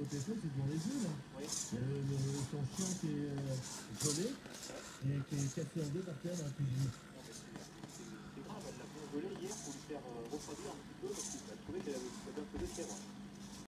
protection, c'est devant les yeux, là. Oui. Il le, le, son chien qui est euh, volé et qui est cassé en deux par terre dans la cuisine. C'est grave, elle l'a volé hier pour lui faire euh, refroidir un petit peu.